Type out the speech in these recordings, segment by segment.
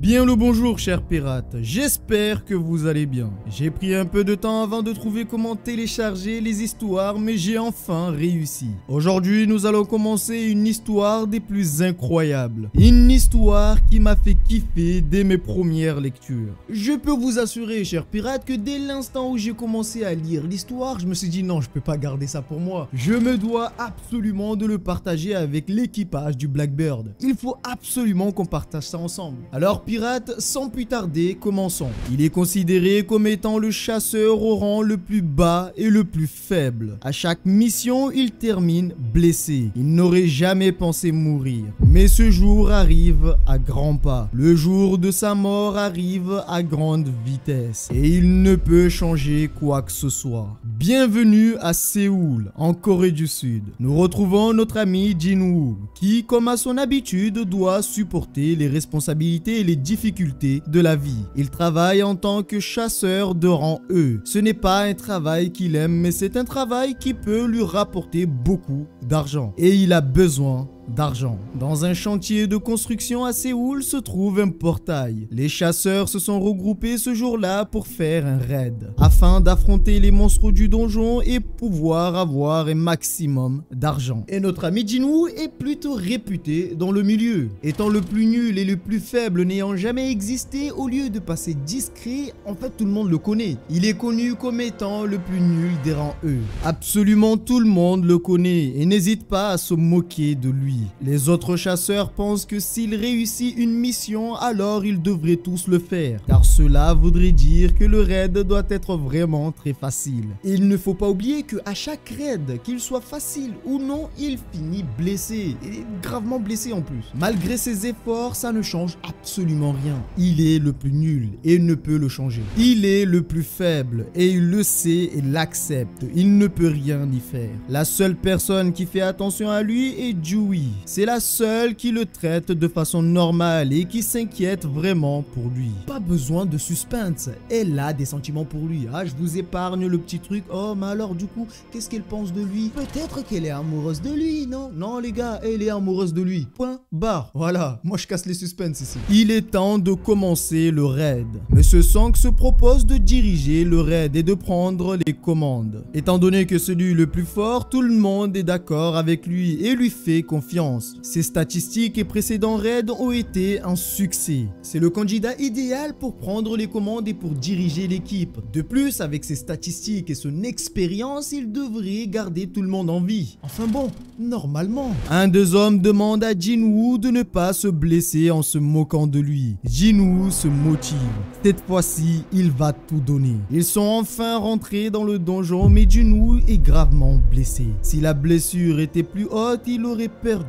Bien le bonjour chers pirates, j'espère que vous allez bien. J'ai pris un peu de temps avant de trouver comment télécharger les histoires mais j'ai enfin réussi. Aujourd'hui nous allons commencer une histoire des plus incroyables. Une histoire qui m'a fait kiffer dès mes premières lectures. Je peux vous assurer chers pirates que dès l'instant où j'ai commencé à lire l'histoire, je me suis dit non je peux pas garder ça pour moi. Je me dois absolument de le partager avec l'équipage du Blackbird. Il faut absolument qu'on partage ça ensemble. Alors pirates, sans plus tarder, commençons. Il est considéré comme étant le chasseur au rang le plus bas et le plus faible. À chaque mission, il termine blessé. Il n'aurait jamais pensé mourir. Mais ce jour arrive à grands pas. Le jour de sa mort arrive à grande vitesse. Et il ne peut changer quoi que ce soit. Bienvenue à Séoul, en Corée du Sud. Nous retrouvons notre ami Jinwoo, qui, comme à son habitude, doit supporter les responsabilités et les difficultés de la vie. Il travaille en tant que chasseur de rang E. Ce n'est pas un travail qu'il aime, mais c'est un travail qui peut lui rapporter beaucoup d'argent. Et il a besoin d'argent. Dans un chantier de construction à Séoul se trouve un portail. Les chasseurs se sont regroupés ce jour-là pour faire un raid, afin d'affronter les monstres du donjon et pouvoir avoir un maximum d'argent. Et notre ami Jinwoo est plutôt réputé dans le milieu. Étant le plus nul et le plus faible n'ayant jamais existé, au lieu de passer discret, en fait tout le monde le connaît. Il est connu comme étant le plus nul des rangs E. Absolument tout le monde le connaît et n'hésite pas à se moquer de lui. Les autres chasseurs pensent que s'il réussit une mission, alors ils devraient tous le faire. Car cela voudrait dire que le raid doit être vraiment très facile. Et il ne faut pas oublier que à chaque raid, qu'il soit facile ou non, il finit blessé. Et gravement blessé en plus. Malgré ses efforts, ça ne change absolument rien. Il est le plus nul et ne peut le changer. Il est le plus faible et il le sait et l'accepte. Il ne peut rien y faire. La seule personne qui fait attention à lui est Dewey. C'est la seule qui le traite de façon normale et qui s'inquiète vraiment pour lui. Pas besoin de suspense, elle a des sentiments pour lui. Ah, je vous épargne le petit truc. Oh, mais alors du coup, qu'est-ce qu'elle pense de lui? Peut-être qu'elle est amoureuse de lui, non? Non les gars, elle est amoureuse de lui. Point barre. Voilà, moi je casse les suspens ici. Il est temps de commencer le raid. Monsieur Sang se propose de diriger le raid et de prendre les commandes. Étant donné que celui le plus fort, tout le monde est d'accord avec lui et lui fait confiance. Ses statistiques et précédents raids ont été un succès. C'est le candidat idéal pour prendre les commandes et pour diriger l'équipe. De plus, avec ses statistiques et son expérience, il devrait garder tout le monde en vie. Enfin bon, normalement. Un des hommes demande à Jinwoo de ne pas se blesser en se moquant de lui. Jinwoo se motive. Cette fois-ci, il va tout donner. Ils sont enfin rentrés dans le donjon, mais Jinwoo est gravement blessé. Si la blessure était plus haute, il aurait perdu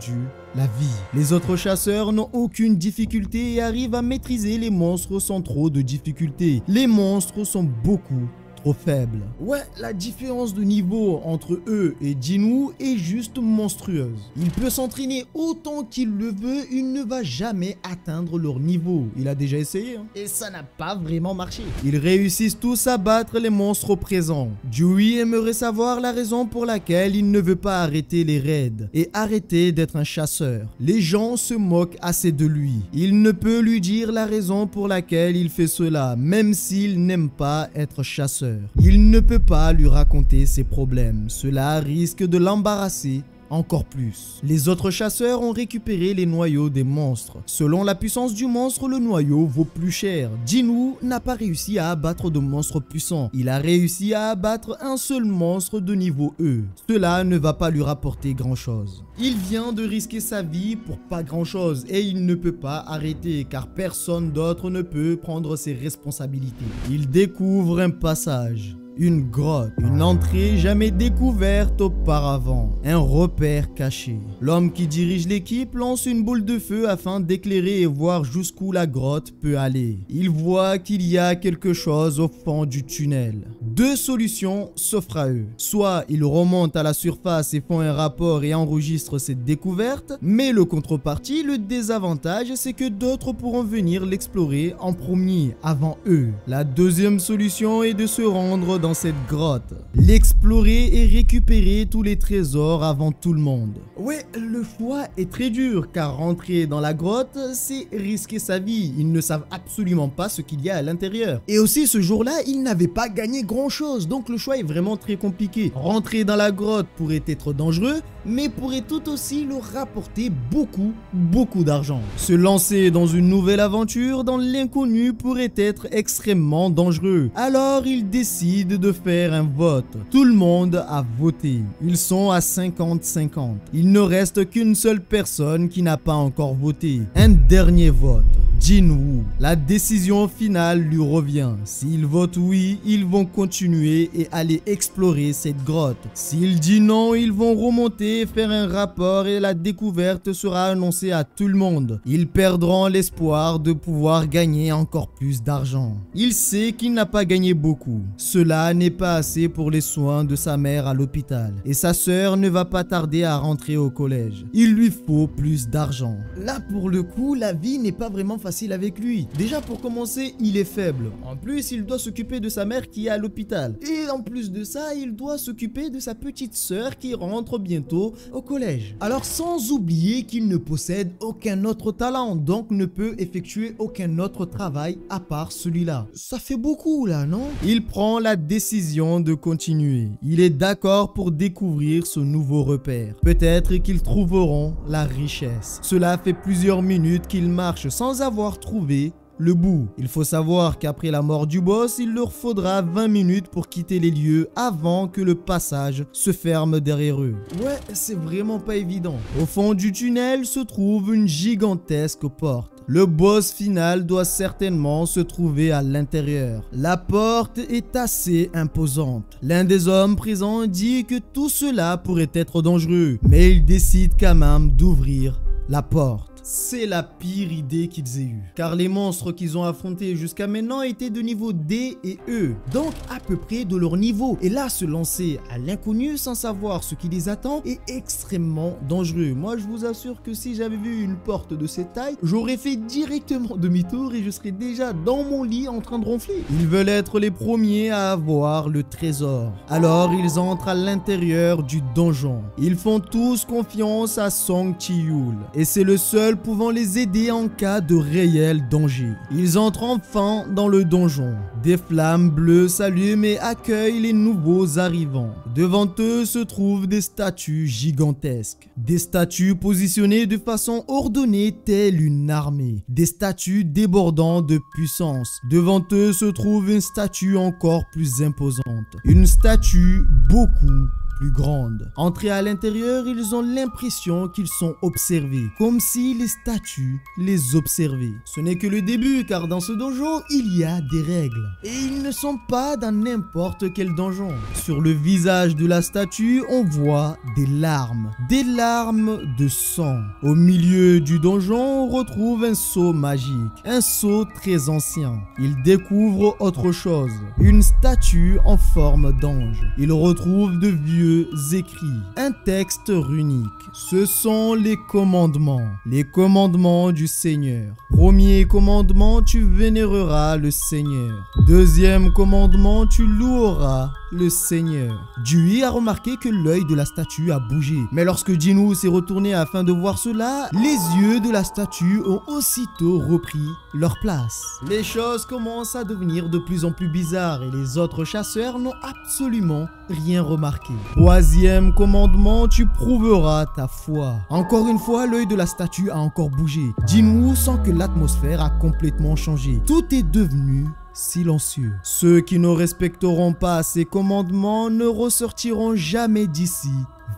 la vie. Les autres chasseurs n'ont aucune difficulté et arrivent à maîtriser les monstres sans trop de difficultés. Les monstres sont beaucoup trop faibles. Ouais, la différence de niveau entre eux et Jinwoo est juste monstrueuse. Il peut s'entraîner autant qu'il le veut, il ne va jamais atteindre leur niveau. Il a déjà essayé, hein. et ça n'a pas vraiment marché. Ils réussissent tous à battre les monstres présents. Dewey aimerait savoir la raison pour laquelle il ne veut pas arrêter les raids et arrêter d'être un chasseur. Les gens se moquent assez de lui. Il ne peut lui dire la raison pour laquelle il fait cela, même s'il n'aime pas être chasseur. Il ne peut pas lui raconter ses problèmes. Cela risque de l'embarrasser encore plus. Les autres chasseurs ont récupéré les noyaux des monstres. Selon la puissance du monstre, le noyau vaut plus cher. Jinwoo n'a pas réussi à abattre de monstres puissants. Il a réussi à abattre un seul monstre de niveau E. Cela ne va pas lui rapporter grand chose. Il vient de risquer sa vie pour pas grand chose et il ne peut pas arrêter car personne d'autre ne peut prendre ses responsabilités. Il découvre un passage une grotte, une entrée jamais découverte auparavant, un repère caché. L'homme qui dirige l'équipe lance une boule de feu afin d'éclairer et voir jusqu'où la grotte peut aller. Il voit qu'il y a quelque chose au fond du tunnel. Deux solutions s'offrent à eux. Soit ils remontent à la surface et font un rapport et enregistrent cette découverte, mais le contrepartie, le désavantage, c'est que d'autres pourront venir l'explorer en premier, avant eux. La deuxième solution est de se rendre dans cette grotte, l'explorer et récupérer tous les trésors avant tout le monde. Ouais, le choix est très dur car rentrer dans la grotte, c'est risquer sa vie. Ils ne savent absolument pas ce qu'il y a à l'intérieur. Et aussi ce jour-là, ils n'avaient pas gagné grand-chose, donc le choix est vraiment très compliqué. Rentrer dans la grotte pourrait être dangereux, mais pourrait tout aussi leur rapporter beaucoup, beaucoup d'argent. Se lancer dans une nouvelle aventure dans l'inconnu pourrait être extrêmement dangereux. Alors ils décident de faire un vote. Tout le monde a voté. Ils sont à 50-50. Il ne reste qu'une seule personne qui n'a pas encore voté. Un dernier vote. Jin La décision finale lui revient. S'il vote oui, ils vont continuer et aller explorer cette grotte. S'il dit non, ils vont remonter, faire un rapport et la découverte sera annoncée à tout le monde. Ils perdront l'espoir de pouvoir gagner encore plus d'argent. Il sait qu'il n'a pas gagné beaucoup. Cela n'est pas assez pour les soins de sa mère à l'hôpital. Et sa sœur ne va pas tarder à rentrer au collège. Il lui faut plus d'argent. Là pour le coup, la vie n'est pas vraiment facile avec lui. Déjà pour commencer, il est faible. En plus, il doit s'occuper de sa mère qui est à l'hôpital. Et en plus de ça, il doit s'occuper de sa petite sœur qui rentre bientôt au collège. Alors sans oublier qu'il ne possède aucun autre talent, donc ne peut effectuer aucun autre travail à part celui-là. Ça fait beaucoup là, non? Il prend la décision de continuer. Il est d'accord pour découvrir ce nouveau repère. Peut-être qu'ils trouveront la richesse. Cela fait plusieurs minutes qu'il marche sans avoir trouver le bout. Il faut savoir qu'après la mort du boss, il leur faudra 20 minutes pour quitter les lieux avant que le passage se ferme derrière eux. Ouais, c'est vraiment pas évident. Au fond du tunnel se trouve une gigantesque porte. Le boss final doit certainement se trouver à l'intérieur. La porte est assez imposante. L'un des hommes présents dit que tout cela pourrait être dangereux, mais il décide quand même d'ouvrir la porte c'est la pire idée qu'ils aient eue. Car les monstres qu'ils ont affrontés jusqu'à maintenant étaient de niveau D et E, donc à peu près de leur niveau. Et là, se lancer à l'inconnu sans savoir ce qui les attend est extrêmement dangereux. Moi, je vous assure que si j'avais vu une porte de cette taille, j'aurais fait directement demi-tour et je serais déjà dans mon lit en train de ronfler. Ils veulent être les premiers à avoir le trésor. Alors, ils entrent à l'intérieur du donjon. Ils font tous confiance à Song Chi-yul. Et c'est le seul pouvant les aider en cas de réel danger. Ils entrent enfin dans le donjon. Des flammes bleues s'allument et accueillent les nouveaux arrivants. Devant eux se trouvent des statues gigantesques. Des statues positionnées de façon ordonnée telle une armée. Des statues débordant de puissance. Devant eux se trouve une statue encore plus imposante. Une statue beaucoup grande. Entrés à l'intérieur, ils ont l'impression qu'ils sont observés, comme si les statues les observaient. Ce n'est que le début, car dans ce donjon, il y a des règles. Et ils ne sont pas dans n'importe quel donjon. Sur le visage de la statue, on voit des larmes. Des larmes de sang. Au milieu du donjon, on retrouve un seau magique. Un seau très ancien. Il découvre autre chose. Une statue en forme d'ange. Il retrouve de vieux écrits. Un texte runique. Ce sont les commandements. Les commandements du Seigneur. Premier commandement, tu vénéreras le Seigneur. Deuxième commandement, tu loueras le Seigneur. Dewey a remarqué que l'œil de la statue a bougé. Mais lorsque Jinu s'est retourné afin de voir cela, les yeux de la statue ont aussitôt repris leur place. Les choses commencent à devenir de plus en plus bizarres et les autres chasseurs n'ont absolument rien remarqué. Troisième commandement, tu prouveras ta foi. Encore une fois, l'œil de la statue a encore bougé. Jinwoo sent que l'atmosphère a complètement changé. Tout est devenu silencieux. Ceux qui ne respecteront pas ces commandements ne ressortiront jamais d'ici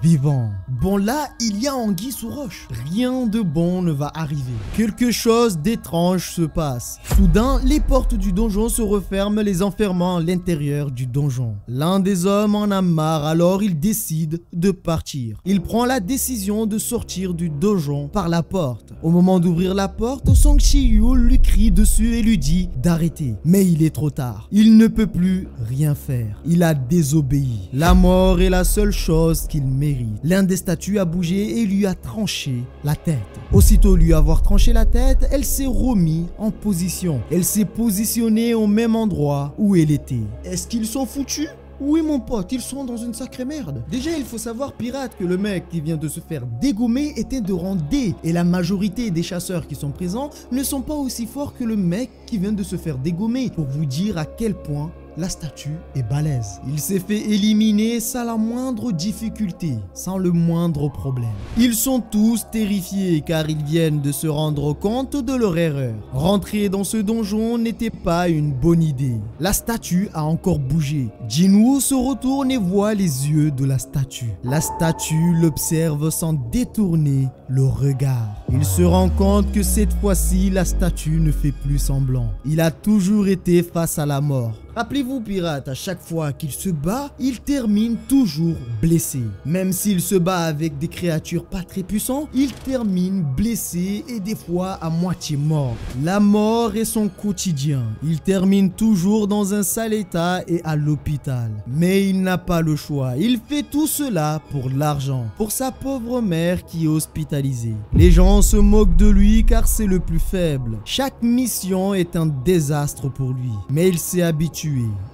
vivant. Bon là, il y a anguille sous roche. Rien de bon ne va arriver. Quelque chose d'étrange se passe. Soudain, les portes du donjon se referment, les enfermant à l'intérieur du donjon. L'un des hommes en a marre, alors il décide de partir. Il prend la décision de sortir du donjon par la porte. Au moment d'ouvrir la porte, Song Chi-yu lui crie dessus et lui dit d'arrêter. Mais il est trop tard. Il ne peut plus rien faire. Il a désobéi. La mort est la seule chose qu'il mérite. L'un des statues a bougé et lui a tranché la tête. Aussitôt lui avoir tranché la tête, elle s'est remise en position. Elle s'est positionnée au même endroit où elle était. Est-ce qu'ils sont foutus? Oui mon pote, ils sont dans une sacrée merde. Déjà il faut savoir pirate que le mec qui vient de se faire dégommer était de rang D. Et la majorité des chasseurs qui sont présents ne sont pas aussi forts que le mec qui vient de se faire dégommer. Pour vous dire à quel point la statue est balèze. Il s'est fait éliminer sans la moindre difficulté, sans le moindre problème. Ils sont tous terrifiés car ils viennent de se rendre compte de leur erreur. Rentrer dans ce donjon n'était pas une bonne idée. La statue a encore bougé. Jinwoo se retourne et voit les yeux de la statue. La statue l'observe sans détourner le regard. Il se rend compte que cette fois-ci, la statue ne fait plus semblant. Il a toujours été face à la mort. Rappelez-vous, pirate, à chaque fois qu'il se bat, il termine toujours blessé. Même s'il se bat avec des créatures pas très puissantes, il termine blessé et des fois à moitié mort. La mort est son quotidien. Il termine toujours dans un sale état et à l'hôpital. Mais il n'a pas le choix. Il fait tout cela pour l'argent, pour sa pauvre mère qui est hospitalisée. Les gens se moquent de lui car c'est le plus faible. Chaque mission est un désastre pour lui. Mais il s'est habitué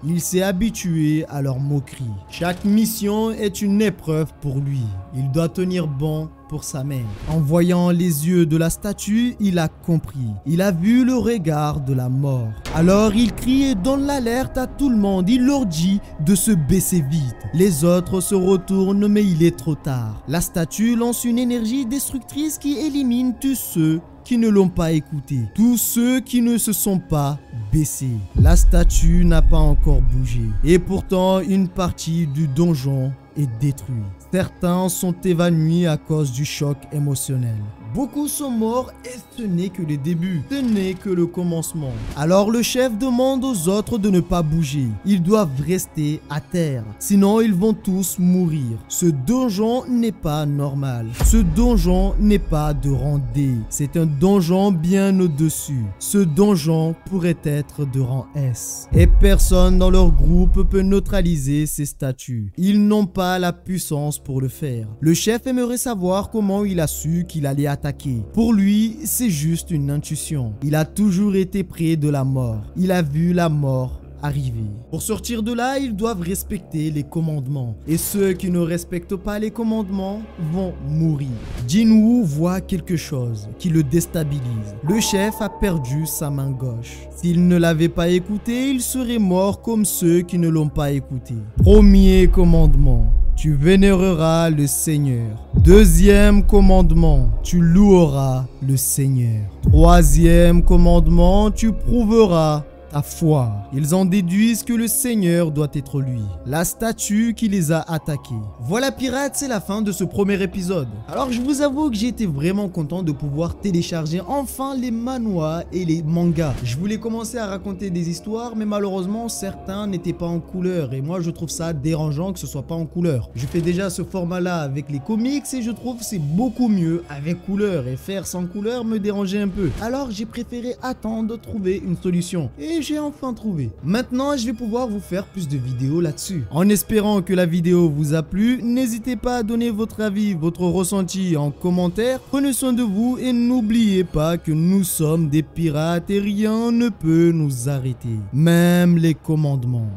il s'est habitué à leur moquerie. Chaque mission est une épreuve pour lui. Il doit tenir bon pour sa mère. En voyant les yeux de la statue, il a compris. Il a vu le regard de la mort. Alors il crie et donne l'alerte à tout le monde. Il leur dit de se baisser vite. Les autres se retournent mais il est trop tard. La statue lance une énergie destructrice qui élimine tous ceux qui ne l'ont pas écouté. Tous ceux qui ne se sont pas baissés. La statue n'a pas encore bougé. Et pourtant, une partie du donjon est détruite. Certains sont évanouis à cause du choc émotionnel. Beaucoup sont morts et ce n'est que le début, ce n'est que le commencement. Alors le chef demande aux autres de ne pas bouger. Ils doivent rester à terre, sinon ils vont tous mourir. Ce donjon n'est pas normal. Ce donjon n'est pas de rang D. C'est un donjon bien au-dessus. Ce donjon pourrait être de rang S. Et personne dans leur groupe peut neutraliser ces statues. Ils n'ont pas la puissance pour le faire. Le chef aimerait savoir comment il a su qu'il allait Pour lui, c'est juste une intuition. Il a toujours été près de la mort. Il a vu la mort arriver. Pour sortir de là, ils doivent respecter les commandements. Et ceux qui ne respectent pas les commandements vont mourir. Jinwoo voit quelque chose qui le déstabilise. Le chef a perdu sa main gauche. S'il ne l'avait pas écouté, il serait mort comme ceux qui ne l'ont pas écouté. Premier commandement tu vénéreras le Seigneur. Deuxième commandement, tu loueras le Seigneur. Troisième commandement, tu prouveras ta foi. Ils en déduisent que le Seigneur doit être lui, la statue qui les a attaqués. Voilà pirates, c'est la fin de ce premier épisode. Alors je vous avoue que j'ai été vraiment content de pouvoir télécharger enfin les manois et les mangas. Je voulais commencer à raconter des histoires, mais malheureusement certains n'étaient pas en couleur et moi je trouve ça dérangeant que ce soit pas en couleur. Je fais déjà ce format là avec les comics et je trouve c'est beaucoup mieux avec couleur et faire sans couleur me dérangeait un peu. Alors j'ai préféré attendre de trouver une solution. J'ai enfin trouvé. Maintenant, je vais pouvoir vous faire plus de vidéos là-dessus. En espérant que la vidéo vous a plu, n'hésitez pas à donner votre avis, votre ressenti en commentaire. Prenez soin de vous et n'oubliez pas que nous sommes des pirates et rien ne peut nous arrêter. Même les commandements.